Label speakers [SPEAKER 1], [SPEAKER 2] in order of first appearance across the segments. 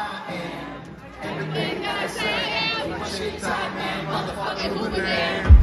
[SPEAKER 1] Am. Everything that I say I'm One shit time, man. Motherfucking Hoover Man.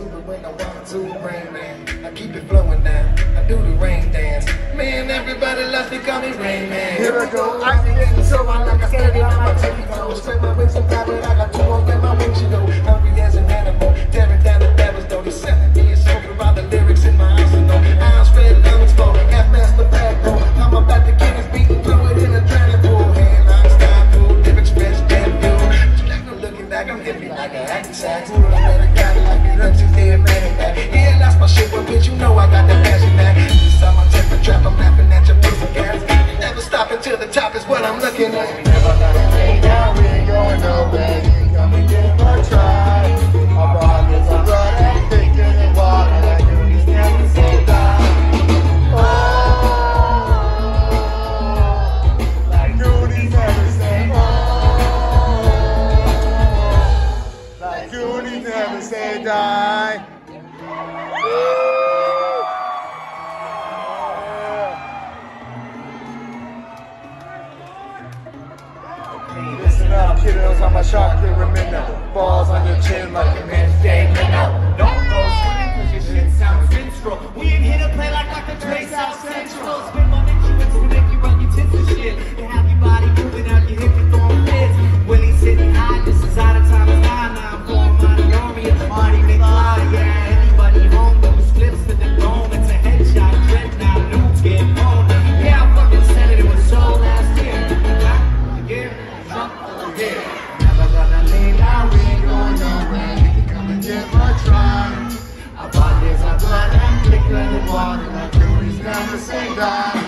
[SPEAKER 1] When I want to, Rain Man. I keep it flowing down. I do the rain dance. Man, everybody loves me, call me Rain Man. Here I go, I getting so I like I steady on my tippy toes. Spend my wings and grab it, I got two on get my wings, you know. Hungry as an animal, tearing down the devils, though. He's selling me and soaking around the lyrics in my arsenal. Eyes red, lungs full, half master backbone. I'm about to get his beating through it in a drowning pool. Headline style, cool, lyrics damn. Like I'm looking like I'm hippie, like an acting. pequenas né?
[SPEAKER 2] I'm a shark here remember. Balls I am, kick in the water, my duty's
[SPEAKER 3] not to say die.